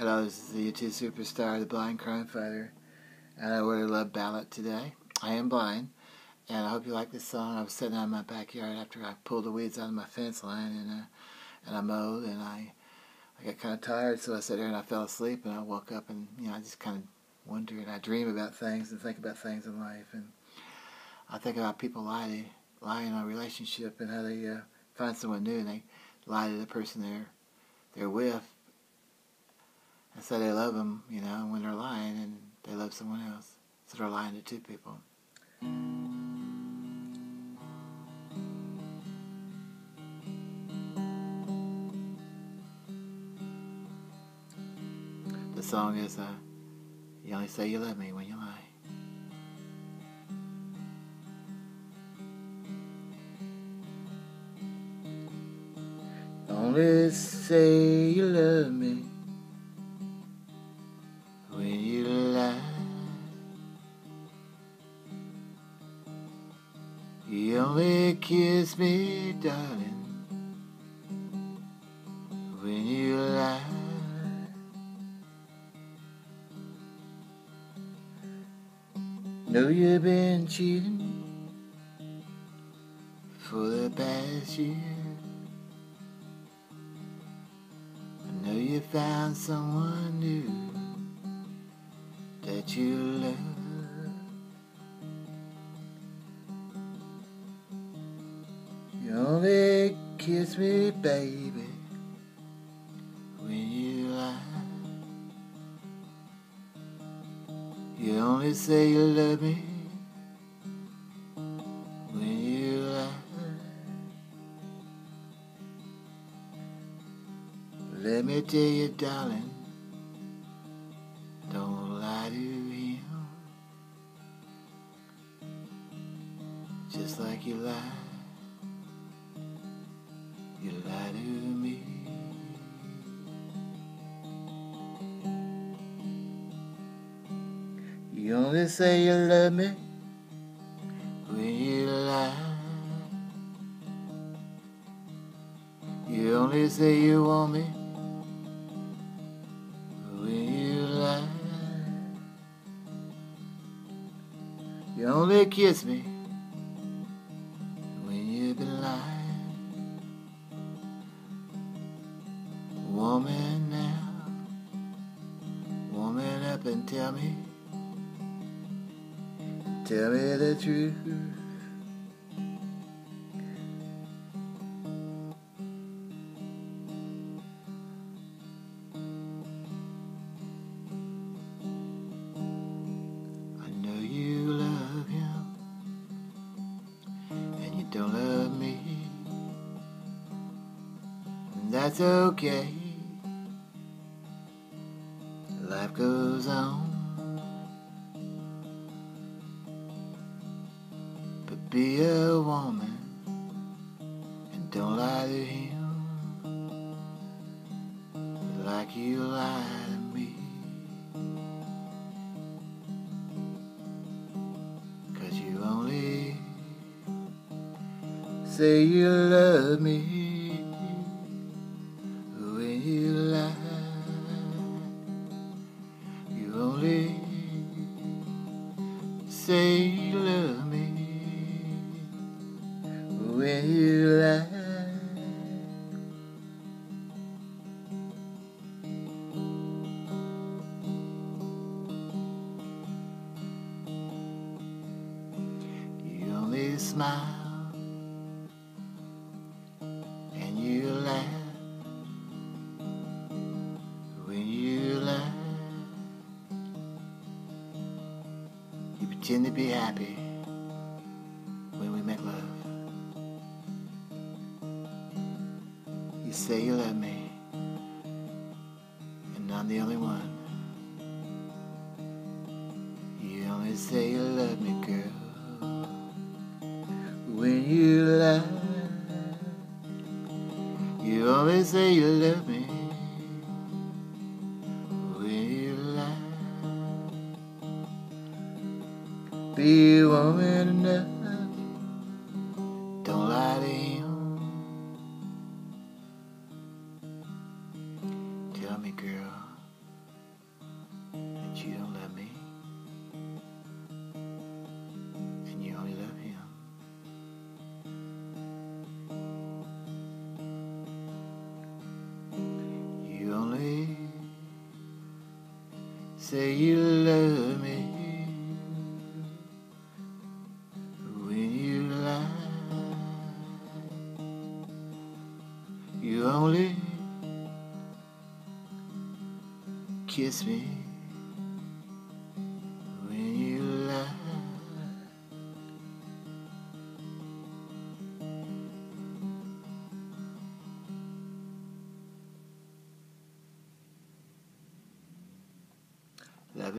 Hello, this is the YouTube superstar, the blind crime fighter, and I wrote a love ballad today. I am blind, and I hope you like this song. I was sitting out in my backyard after I pulled the weeds out of my fence line, and uh, and I mowed, and I I got kind of tired, so I sat there and I fell asleep, and I woke up, and you know I just kind of wonder, and I dream about things and think about things in life, and I think about people lying, lying in a relationship, and how they uh, find someone new, and they lie to the person they're they're with and say they love them, you know, when they're lying and they love someone else. So they're lying to two people. The song is, uh, You only say you love me when you lie. Only say you love me kiss me, darling, when you lie. Know you've been cheating for the past year. I know you found someone new that you love. Kiss me, baby, when you lie. You only say you love me when you lie. Let me tell you, darling, don't lie to him. Just like you lie, you lie to me. You only say you love me when you lie. You only say you want me when you lie. You only kiss me up and tell me, tell me the truth. I know you love him, and you don't love me. And that's okay. Life goes on. But be a woman and don't lie to him like you lie to me. Cause you only say you love me say you love me when you lie. You only smile Pretend to be happy when we make love. You say you love me, and I'm the only one. You only say you love me, girl when you lie. You always say you love me coming down. Don't lie to him. Tell me, girl, that you don't love me. And you only love him. You only say you love me. You only kiss me